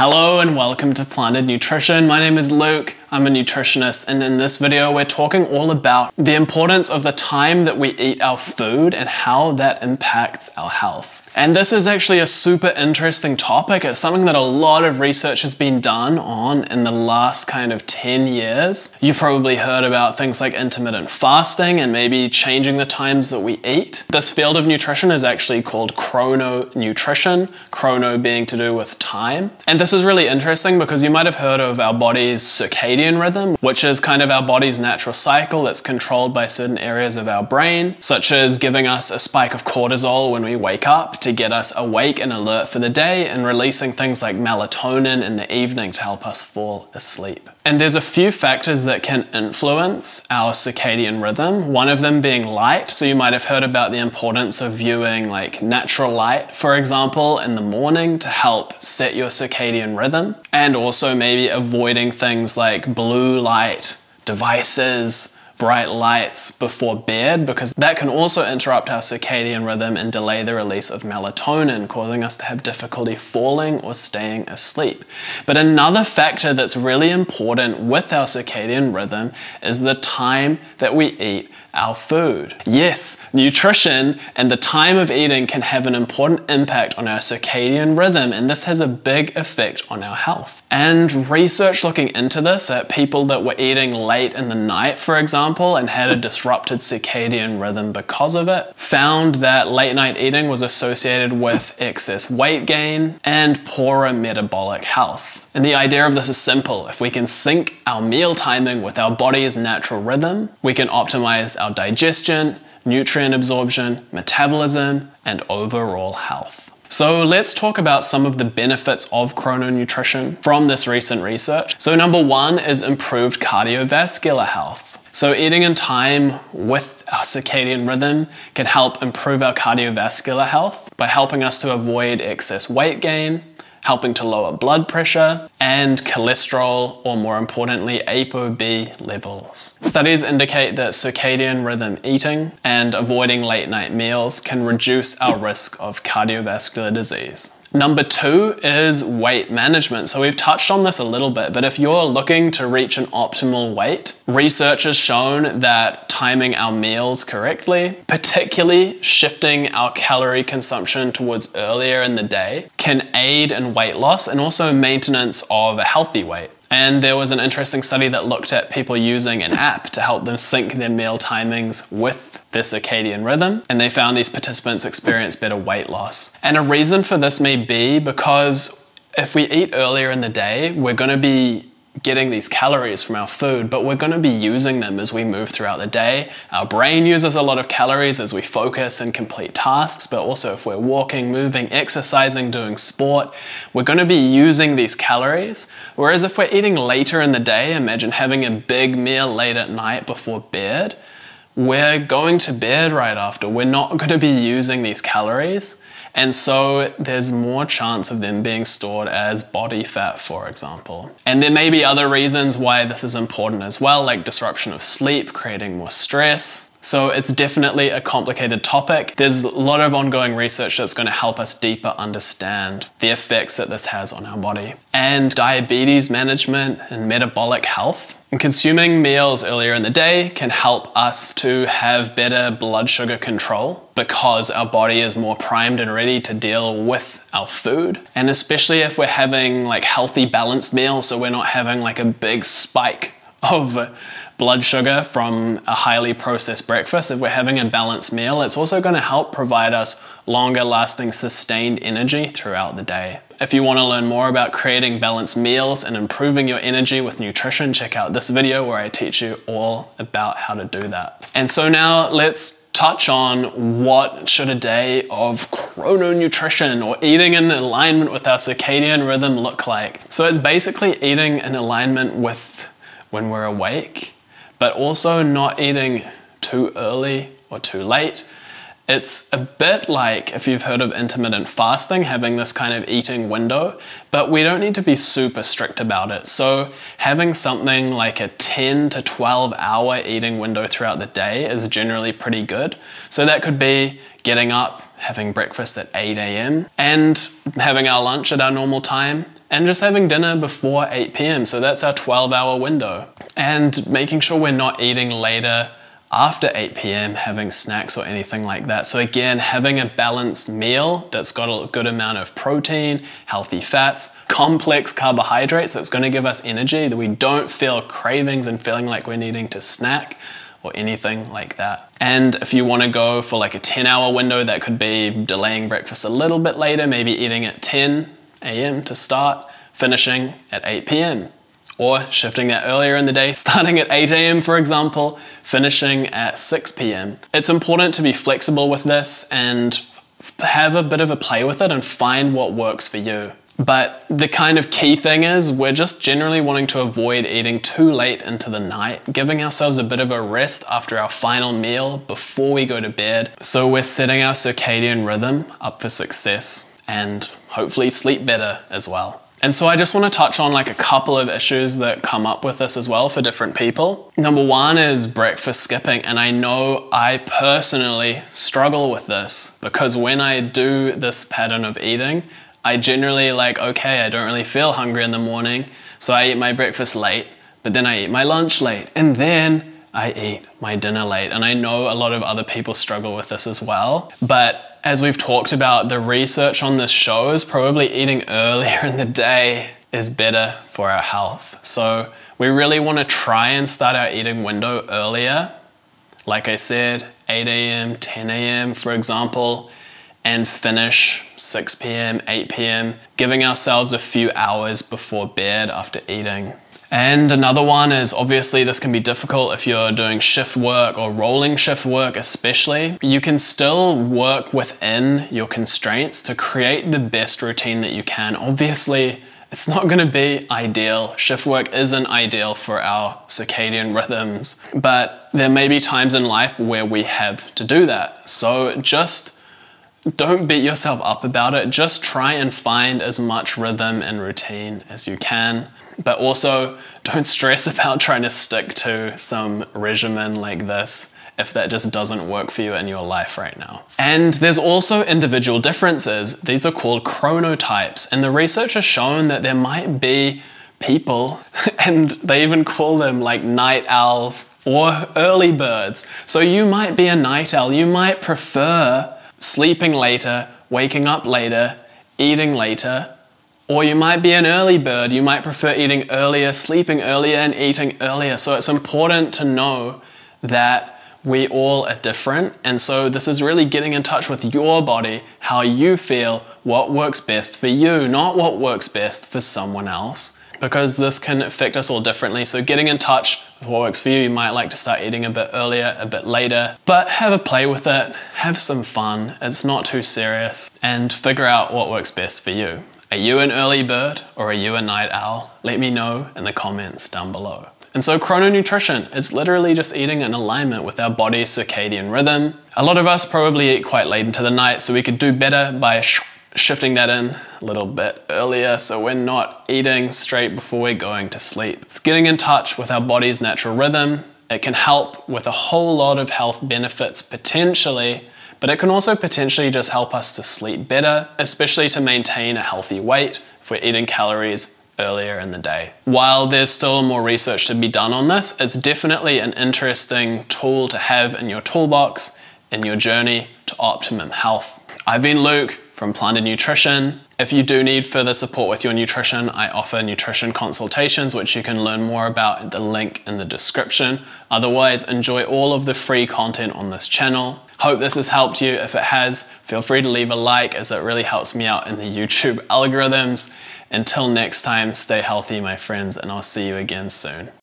Hello and welcome to Planted Nutrition. My name is Luke. I'm a nutritionist and in this video we're talking all about the importance of the time that we eat our food and how that impacts our health. And this is actually a super interesting topic. It's something that a lot of research has been done on in the last kind of 10 years. You've probably heard about things like intermittent fasting and maybe changing the times that we eat. This field of nutrition is actually called chrononutrition, chrono being to do with time. And this is really interesting because you might have heard of our body's circadian rhythm, which is kind of our body's natural cycle that's controlled by certain areas of our brain, such as giving us a spike of cortisol when we wake up to get us awake and alert for the day and releasing things like melatonin in the evening to help us fall asleep. And there's a few factors that can influence our circadian rhythm, one of them being light. So you might have heard about the importance of viewing like natural light, for example, in the morning to help set your circadian rhythm, and also maybe avoiding things like blue light devices, bright lights before bed because that can also interrupt our circadian rhythm and delay the release of melatonin, causing us to have difficulty falling or staying asleep. But another factor that's really important with our circadian rhythm is the time that we eat our food. Yes, nutrition and the time of eating can have an important impact on our circadian rhythm, and this has a big effect on our health. And research looking into this at people that were eating late in the night, for example, and had a disrupted circadian rhythm because of it, found that late night eating was associated with excess weight gain and poorer metabolic health. And the idea of this is simple. If we can sync our meal timing with our body's natural rhythm, we can optimize our digestion, nutrient absorption, metabolism, and overall health. So let's talk about some of the benefits of chrononutrition from this recent research. So number one is improved cardiovascular health. So eating in time with our circadian rhythm can help improve our cardiovascular health by helping us to avoid excess weight gain, helping to lower blood pressure and cholesterol, or more importantly, ApoB levels. Studies indicate that circadian rhythm eating and avoiding late night meals can reduce our risk of cardiovascular disease. Number two is weight management. So we've touched on this a little bit, but if you're looking to reach an optimal weight, research has shown that timing our meals correctly, particularly shifting our calorie consumption towards earlier in the day, can aid in weight loss and also maintenance of a healthy weight. And there was an interesting study that looked at people using an app to help them sync their meal timings with their circadian rhythm. And they found these participants experienced better weight loss. And a reason for this may be because if we eat earlier in the day, we're going to be getting these calories from our food, but we're going to be using them as we move throughout the day. Our brain uses a lot of calories as we focus and complete tasks, but also if we're walking, moving, exercising, doing sport, we're going to be using these calories. Whereas if we're eating later in the day, imagine having a big meal late at night before bed, we're going to bed right after. We're not going to be using these calories. And so there's more chance of them being stored as body fat, for example. And there may be other reasons why this is important as well, like disruption of sleep, creating more stress. So it's definitely a complicated topic. There's a lot of ongoing research that's going to help us deeper understand the effects that this has on our body. And diabetes management and metabolic health and consuming meals earlier in the day can help us to have better blood sugar control because our body is more primed and ready to deal with our food. And especially if we're having like healthy balanced meals, so we're not having like a big spike of blood sugar from a highly processed breakfast, if we're having a balanced meal, it's also going to help provide us longer lasting sustained energy throughout the day. If you want to learn more about creating balanced meals and improving your energy with nutrition, check out this video where I teach you all about how to do that. And so now let's touch on what should a day of chrononutrition or eating in alignment with our circadian rhythm look like. So it's basically eating in alignment with when we're awake but also not eating too early or too late. It's a bit like if you've heard of intermittent fasting, having this kind of eating window, but we don't need to be super strict about it. So, having something like a 10 to 12 hour eating window throughout the day is generally pretty good. So, that could be getting up, having breakfast at 8 a.m., and having our lunch at our normal time, and just having dinner before 8 p.m. So that's our 12 hour window. And making sure we're not eating later after 8 p.m., having snacks or anything like that. So, again, having a balanced meal that's got a good amount of protein, healthy fats, complex carbohydrates that's going to give us energy, that we don't feel cravings and feeling like we're needing to snack or anything like that. And if you want to go for like a 10 hour window, that could be delaying breakfast a little bit later, maybe eating at 10 a.m. to start, finishing at 8 p.m. Or shifting that earlier in the day, starting at 8 a.m., for example, finishing at 6 p.m. It's important to be flexible with this and have a bit of a play with it and find what works for you. But the kind of key thing is we're just generally wanting to avoid eating too late into the night, giving ourselves a bit of a rest after our final meal before we go to bed. So we're setting our circadian rhythm up for success and hopefully sleep better as well. And so I just want to touch on like a couple of issues that come up with this as well for different people. Number one is breakfast skipping. And I know I personally struggle with this because when I do this pattern of eating, I generally like, okay, I don't really feel hungry in the morning, so I eat my breakfast late, but then I eat my lunch late, and then I eat my dinner late. And I know a lot of other people struggle with this as well. But as we've talked about, the research on this show is probably eating earlier in the day is better for our health. So we really want to try and start our eating window earlier. Like I said, 8 a.m., 10 a.m., for example and finish 6 p.m., 8 p.m., giving ourselves a few hours before bed after eating. And another one is obviously this can be difficult if you're doing shift work or rolling shift work, especially. You can still work within your constraints to create the best routine that you can. Obviously, it's not going to be ideal. Shift work isn't ideal for our circadian rhythms, but there may be times in life where we have to do that. So just don't beat yourself up about it. Just try and find as much rhythm and routine as you can. But also, don't stress about trying to stick to some regimen like this if that just doesn't work for you in your life right now. And there's also individual differences. These are called chronotypes. And the research has shown that there might be people, and they even call them like night owls or early birds. So you might be a night owl. You might prefer sleeping later, waking up later, eating later. Or you might be an early bird, you might prefer eating earlier, sleeping earlier, and eating earlier. So it's important to know that we all are different. And so this is really getting in touch with your body, how you feel, what works best for you, not what works best for someone else because this can affect us all differently. So getting in touch what works for you, you might like to start eating a bit earlier, a bit later, but have a play with it, have some fun. It's not too serious and figure out what works best for you. Are you an early bird or are you a night owl? Let me know in the comments down below. And so chrononutrition is literally just eating in alignment with our body's circadian rhythm. A lot of us probably eat quite late into the night, so we could do better by shifting that in a little bit earlier so we're not eating straight before we're going to sleep. It's getting in touch with our body's natural rhythm. It can help with a whole lot of health benefits potentially, but it can also potentially just help us to sleep better, especially to maintain a healthy weight if we're eating calories earlier in the day. While there's still more research to be done on this, it's definitely an interesting tool to have in your toolbox in your journey to optimum health. I've been Luke from Planted Nutrition. If you do need further support with your nutrition, I offer nutrition consultations, which you can learn more about at the link in the description. Otherwise, enjoy all of the free content on this channel. Hope this has helped you. If it has, feel free to leave a like as it really helps me out in the YouTube algorithms. Until next time, stay healthy, my friends, and I'll see you again soon.